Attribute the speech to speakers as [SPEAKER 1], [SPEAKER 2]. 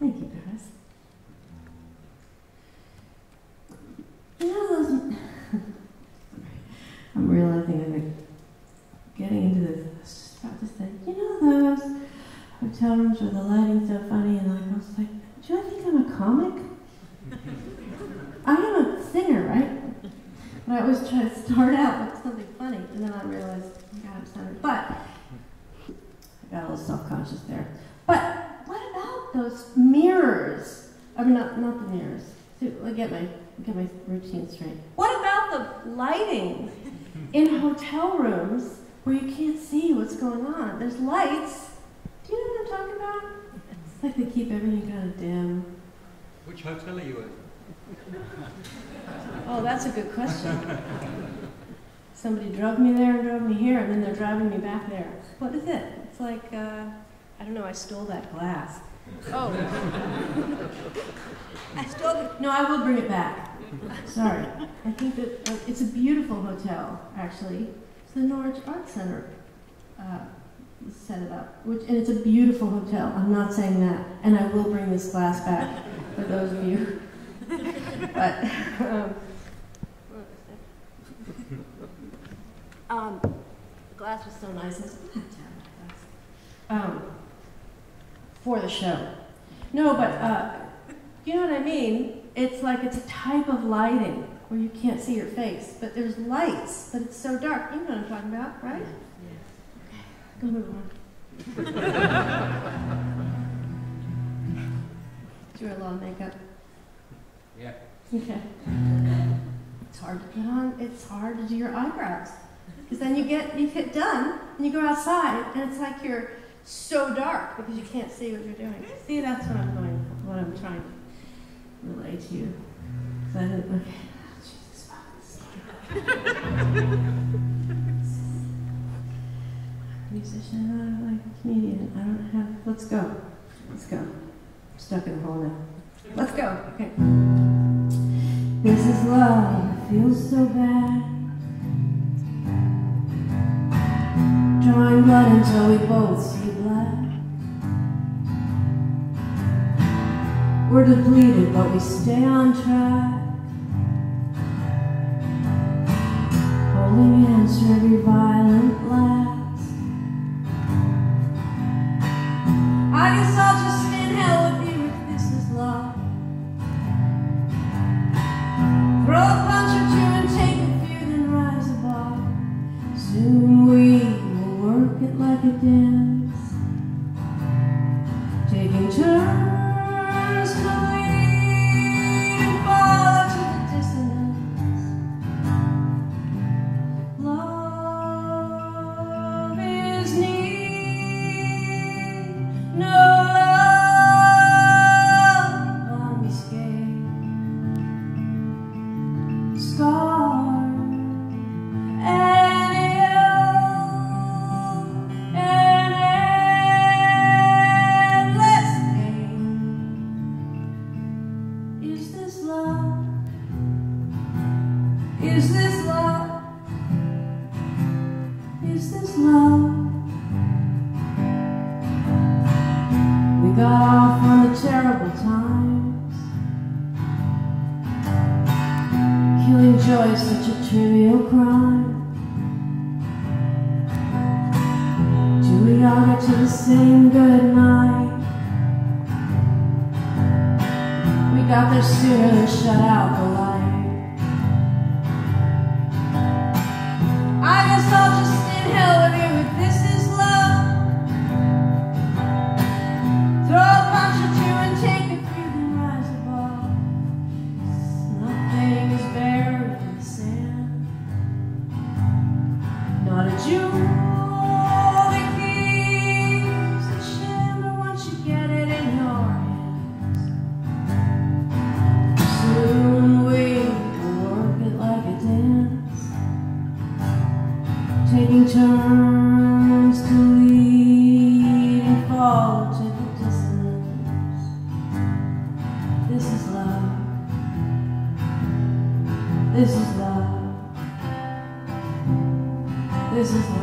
[SPEAKER 1] Thank you, Paris. I'm realizing I'm getting into this. I was just about to say, you know those hotel rooms where the lighting's so funny, and like, I was like, do I think I'm a comic? I am a singer, right? But I always try to start out with something funny, and then I realized, God, I'm centered. But I got a little self-conscious there. But those mirrors? I mean, not not the mirrors. So, I get my get my routine straight. What about the lighting in hotel rooms where you can't see what's going on? There's lights. Do you know what I'm talking about? It's like they keep everything kind of dim.
[SPEAKER 2] Which hotel are you at?
[SPEAKER 1] Oh, that's a good question. Somebody drove me there and drove me here, and then they're driving me back there. What is it? It's like, uh, I don't know, I stole that glass. Oh. I stole. No, I will bring it back. Sorry. I think that uh, it's a beautiful hotel, actually. It's the Norwich Art Center. Uh, set it up, which, and it's a beautiful hotel. I'm not saying that, and I will bring this glass back for those of you. but um, um, the glass was so nice. I um, for the show. No, but uh, you know what I mean? It's like it's a type of lighting where you can't see your face, but there's lights, but it's so dark. You know what I'm talking about, right? Yeah. Okay, Go move on. Do a lot of makeup.
[SPEAKER 2] Yeah.
[SPEAKER 1] Okay. It's hard to put on. It's hard to do your eyebrows because then you get you get done and you go outside and it's like you're so dark because you can't see what you're doing. Hmm? See, that's what I'm going. What I'm trying to relay to you. So I. Okay. Musician, I like a comedian. I don't have. Let's go. Let's go. I'm stuck in a hole now. Let's go. Okay. This is love. It feels so bad. Drawing blood until we both We're depleted, but we stay on track. Holding hands through every violent blast. I guess I'll just hell with you if this is love. Throw a punch or two and take a few, then rise above. Soon we will work it like a dance, Killing joy such a trivial crime. Do we all get to the same good night? We got there sooner shut out the light. taking turns to lead and fall to the distance. This is love. This is love. This is love.